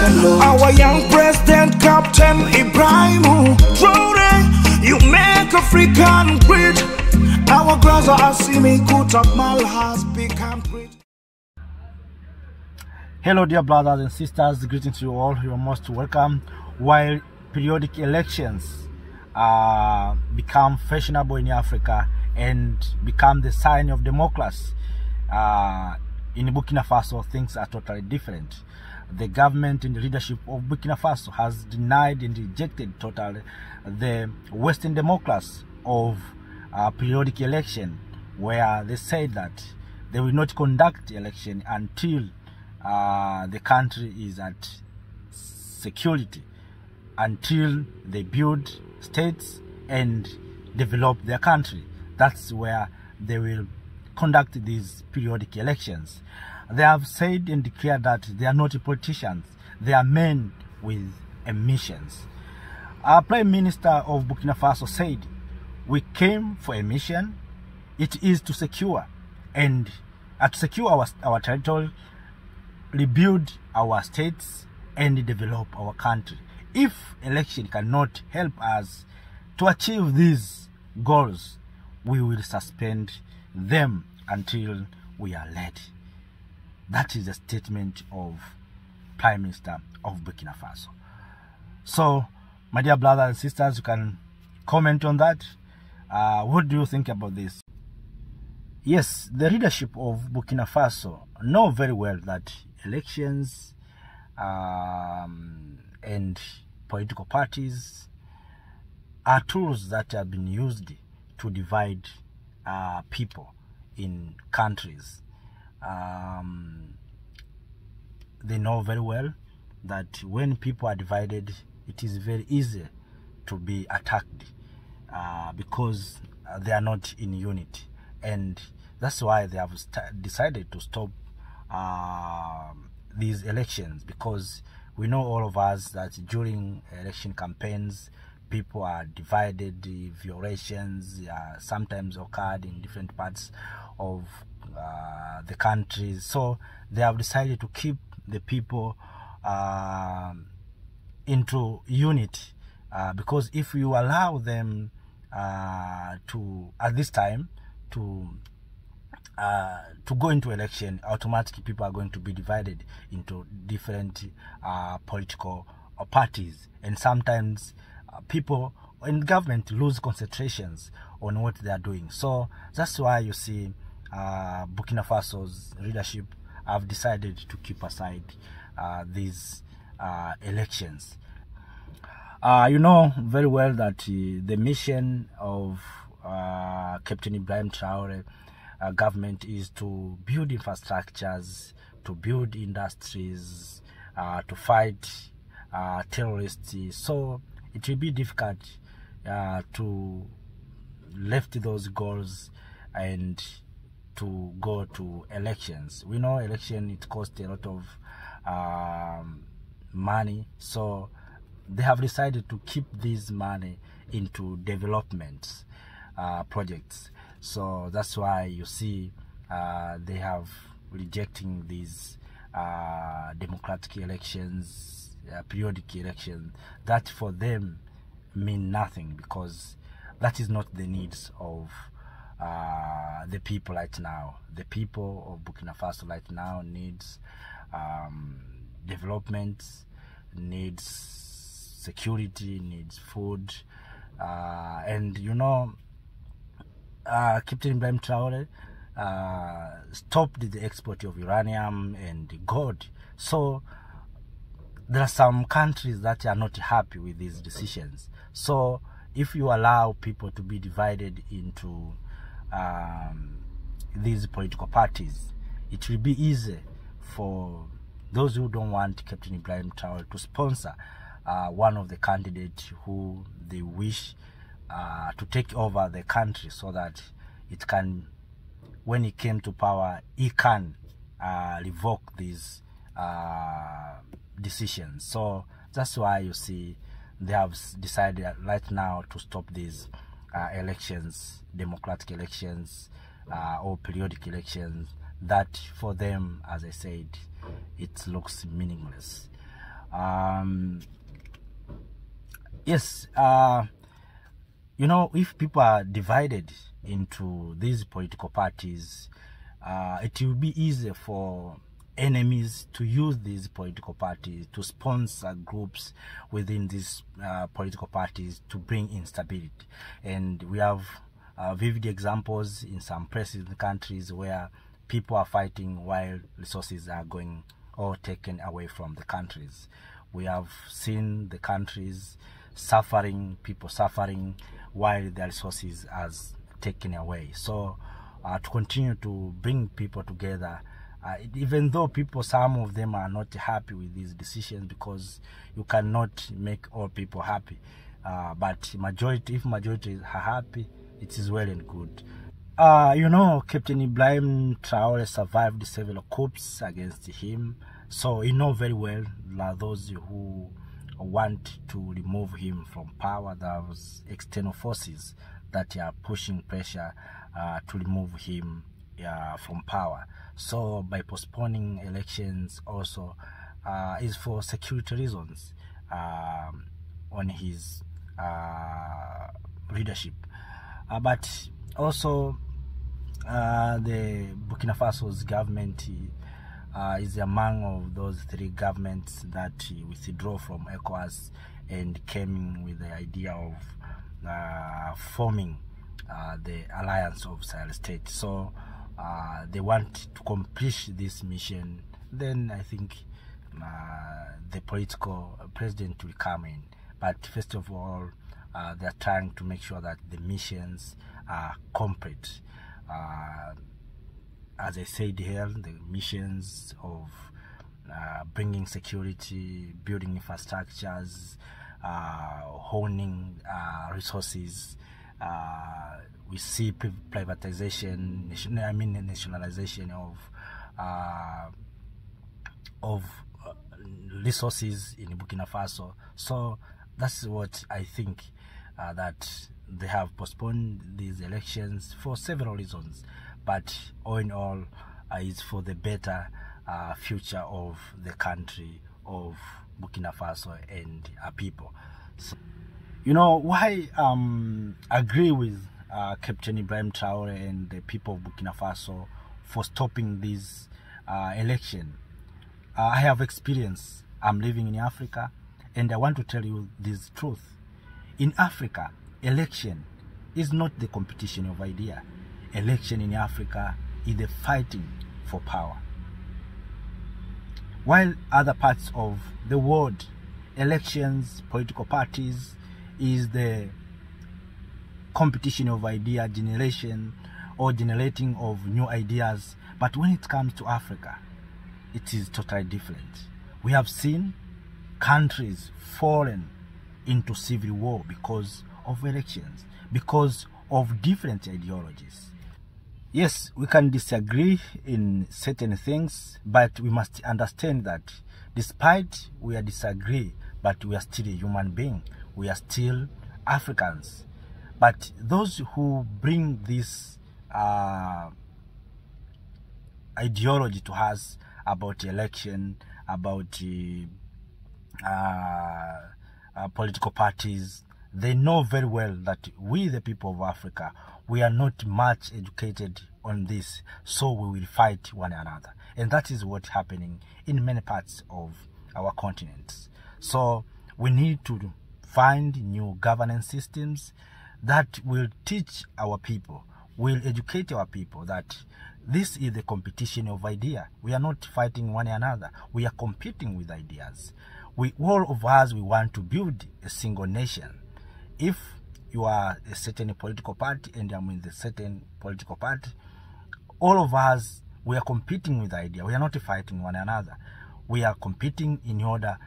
listen, Our young president, Captain Ibrahim Traore, you make African great. Our brother Asimi Kutakmal has become great. Hello, dear brothers and sisters. Greetings to you all. You are most welcome. While periodic elections uh, become fashionable in Africa and become the sign of democracy, uh, in Burkina Faso, things are totally different. The government and the leadership of Burkina Faso has denied and rejected totally the Western democracy of uh, periodic election, where they said that they will not conduct election until uh, the country is at security until they build states and develop their country. That's where they will conduct these periodic elections. They have said and declared that they are not politicians, they are men with emissions. Our Prime Minister of Burkina Faso said, We came for a mission, it is to secure and uh, to secure our, our territory, rebuild our states, and develop our country. If election cannot help us to achieve these goals, we will suspend them until we are ready. That is a statement of Prime Minister of Burkina Faso. So, my dear brothers and sisters, you can comment on that. Uh, what do you think about this? Yes, the leadership of Burkina Faso know very well that elections um, and political parties are tools that have been used to divide uh, people in countries. Um, they know very well that when people are divided, it is very easy to be attacked uh, because they are not in unity. And that's why they have decided to stop uh, these elections because we know all of us that during election campaigns, people are divided, violations uh, sometimes occurred in different parts of uh, the countries. So they have decided to keep the people uh, into unity uh, because if you allow them uh, to, at this time, to uh, to go into election, automatically people are going to be divided into different political parties, and sometimes people in government lose concentrations on what they are doing. So that's why you see uh, Burkina Faso's leadership have decided to keep aside uh, these uh, elections. you know very well that the mission of Captain Ibrahim Traore uh, government is to build infrastructures, to build industries, uh, to fight uh, terrorists. So it will be difficult uh, to lift those goals and to go to elections. We know election it costs a lot of um, money, so they have decided to keep this money into development uh, projects. So that's why you see uh, they have rejecting these uh, democratic elections, uh, periodic elections. That for them mean nothing because that is not the needs of uh, the people right now. The people of Burkina Faso right now needs um, development, needs security, needs food, uh, and you know uh, Captain Ibrahim Traore uh, stopped the export of uranium and gold. So there are some countries that are not happy with these decisions. So if you allow people to be divided into um, these political parties, it will be easy for those who don't want Captain Ibrahim Traore to sponsor uh, one of the candidates who they wish uh, to take over the country so that it can, when he came to power, he can uh, revoke these uh, decisions. So that's why you see they have decided right now to stop these uh, elections, democratic elections uh, or periodic elections that for them, as I said, it looks meaningless. Um, yes, uh, you know, if people are divided into these political parties, uh, it will be easier for enemies to use these political parties to sponsor groups within these uh, political parties to bring instability. And we have uh, vivid examples in some president countries where people are fighting while resources are going or taken away from the countries. We have seen the countries suffering, people suffering while their resources are taken away. So uh, to continue to bring people together uh, even though people some of them are not happy with these decisions because you cannot make all people happy. Uh, but majority if majority are happy it is well and good. Uh, you know captain ibrahim traore survived several coups against him. So you know very well those who want to remove him from power those external forces that are pushing pressure uh, to remove him uh, from power. So by postponing elections also uh, is for security reasons um, on his uh, leadership. Uh, but also uh, the Burkina Faso's government uh, is among of those three governments that withdraw from ECOWAS and came with the idea of forming the alliance of Sahel states. So uh, they want to complete this mission, then I think uh, the political president will come in. But first of all, uh, they're trying to make sure that the missions are complete. Uh, as I said here, the missions of uh, bringing security, building infrastructures, uh, honing resources, we see privatization, I mean nationalization of uh, of uh, resources in Burkina Faso. So that's what I think uh, that they have postponed these elections for several reasons, but all in all, uh, is for the better uh, future of the country of Burkina Faso and our people. So, you know why um agree with uh, Captain Ibrahim Traore and the people of Burkina Faso for stopping this uh, election. Uh, I have experience. I'm living in Africa, and I want to tell you this truth. In Africa, election is not the competition of idea. Election in Africa is the fighting for power. While other parts of the world, elections, political parties, is the competition of idea generation or generating of new ideas. But when it comes to africa it is totally different. We have seen countries fallen into civil war because of elections because of different ideologies. Yes we can disagree in certain things but we must understand that despite we are disagree but we are still a human being. We are still Africans. But those who bring this uh, ideology to us about election, about uh, uh, political parties, they know very well that we, the people of Africa, we are not much educated on this, so we will fight one another. And that is what's happening in many parts of our continent. So we need to find new governance systems that will teach our people, will educate our people that this is the competition of idea. We are not fighting one another. We are competing with ideas. We all of us we want to build a single nation. If you are a certain political party and I'm in the certain political party, all of us we are competing with idea. We are not fighting one another. We are competing in order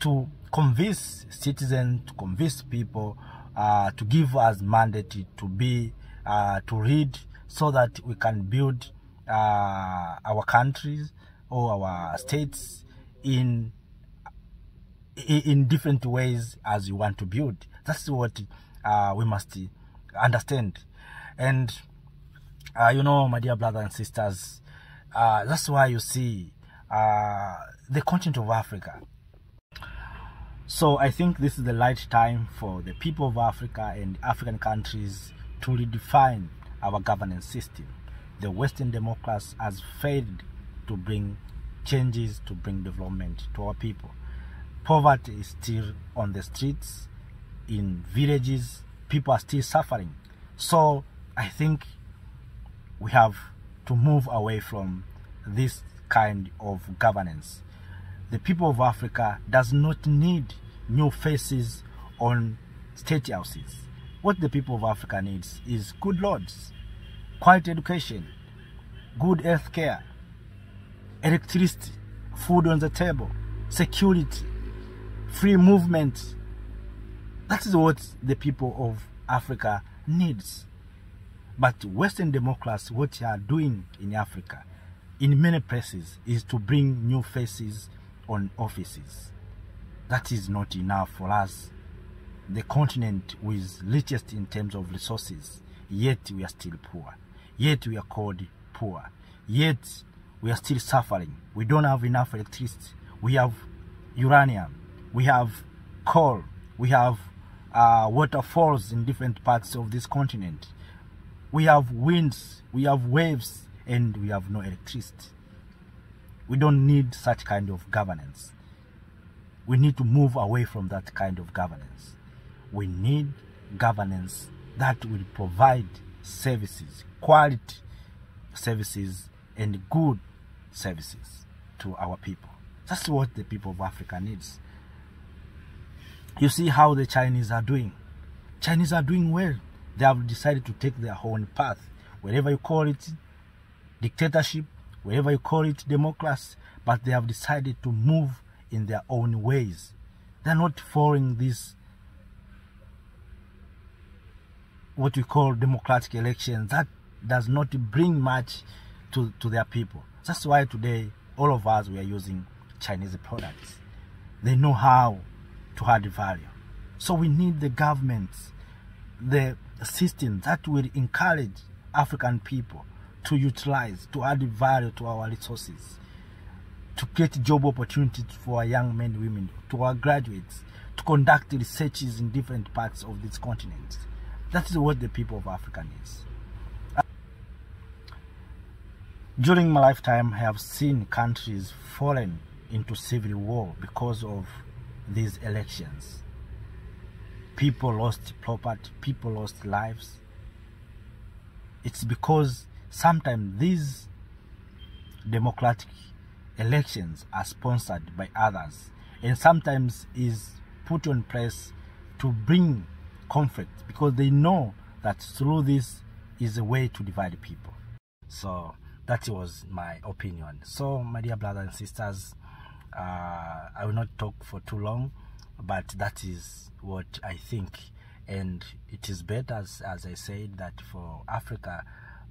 to convince citizens, to convince people, uh, to give us mandate to be, uh, to read so that we can build uh, our countries or our states in in different ways as you want to build. That's what uh, we must understand. And, uh, you know, my dear brothers and sisters, uh, that's why you see the continent of Africa So I think this is the right time for the people of Africa and African countries to redefine our governance system. The Western democracy has failed to bring changes, to bring development to our people. Poverty is still on the streets, in villages, people are still suffering. So I think we have to move away from this kind of governance. The people of Africa does not need new faces on state houses. What the people of Africa needs is good roads, quality education, good health care, electricity, food on the table, security, free movement. That is what the people of Africa needs. But Western democrats, what they are doing in Africa, in many places, is to bring new faces on offices. That is not enough for us. The continent with richest in terms of resources, yet we are still poor. Yet we are called poor. Yet we are still suffering. We don't have enough electricity. We have uranium. We have coal. We have uh, waterfalls in different parts of this continent. We have winds. We have waves. And we have no electricity. We don't need such kind of governance. We need to move away from that kind of governance. We need governance that will provide services, quality services, and good services to our people. That's what the people of Africa needs. You see how the Chinese are doing. Chinese are doing well. They have decided to take their own path. Wherever you call it dictatorship, wherever you call it democracy, but they have decided to move in their own ways. They're not following this what we call democratic elections. That does not bring much to, to their people. That's why today all of us we are using Chinese products. They know how to add value. So we need the governments, the system that will encourage African people to utilize, to add value to our resources, to create job opportunities for our young men and women, to our graduates, to conduct researches in different parts of this continent. That is what the people of Africa needs. During my lifetime, I have seen countries fallen into civil war because of these elections. People lost property, people lost lives. It's because sometimes these democratic elections are sponsored by others and sometimes is put on place to bring conflict because they know that through this is a way to divide people. So that was my opinion. So my dear brothers and sisters, uh, I will not talk for too long, but that is what I think. And it is better, as, as I said, that for Africa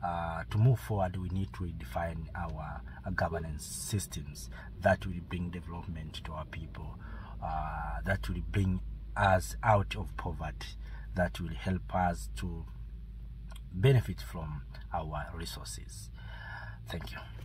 uh, to move forward, we need to redefine our, our governance systems that will bring development to our people, uh, that will bring us out of poverty, that will help us to benefit from our resources. Thank you.